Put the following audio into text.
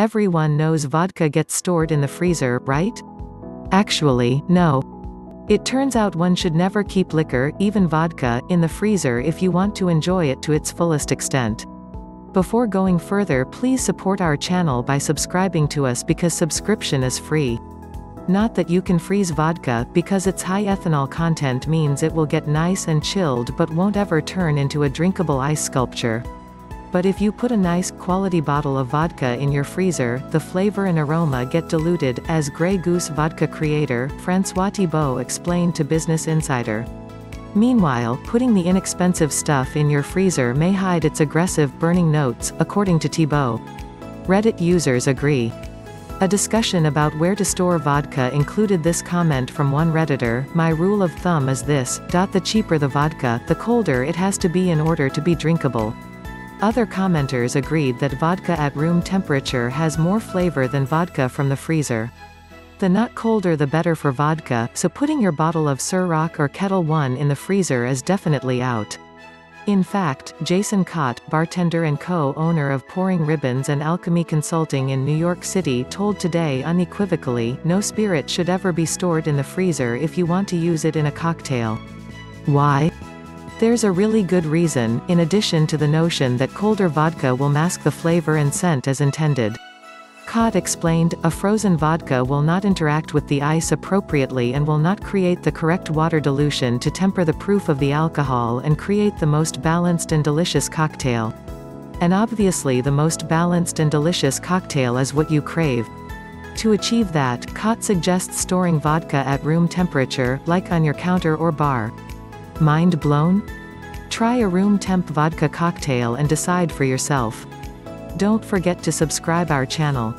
Everyone knows vodka gets stored in the freezer, right? Actually, no. It turns out one should never keep liquor, even vodka, in the freezer if you want to enjoy it to its fullest extent. Before going further please support our channel by subscribing to us because subscription is free. Not that you can freeze vodka, because its high ethanol content means it will get nice and chilled but won't ever turn into a drinkable ice sculpture. But if you put a nice, quality bottle of vodka in your freezer, the flavor and aroma get diluted, as Grey Goose vodka creator, Francois Thibault explained to Business Insider. Meanwhile, putting the inexpensive stuff in your freezer may hide its aggressive, burning notes, according to Thibault. Reddit users agree. A discussion about where to store vodka included this comment from one redditor, my rule of thumb is this, the cheaper the vodka, the colder it has to be in order to be drinkable. Other commenters agreed that vodka at room temperature has more flavor than vodka from the freezer. The not colder the better for vodka, so putting your bottle of Ciroc or Ketel One in the freezer is definitely out. In fact, Jason Cott, bartender and co-owner of Pouring Ribbons and Alchemy Consulting in New York City told Today unequivocally, no spirit should ever be stored in the freezer if you want to use it in a cocktail. Why? There's a really good reason, in addition to the notion that colder vodka will mask the flavor and scent as intended. Cott explained, a frozen vodka will not interact with the ice appropriately and will not create the correct water dilution to temper the proof of the alcohol and create the most balanced and delicious cocktail. And obviously the most balanced and delicious cocktail is what you crave. To achieve that, Cott suggests storing vodka at room temperature, like on your counter or bar. Mind blown? Try a room temp vodka cocktail and decide for yourself. Don't forget to subscribe our channel.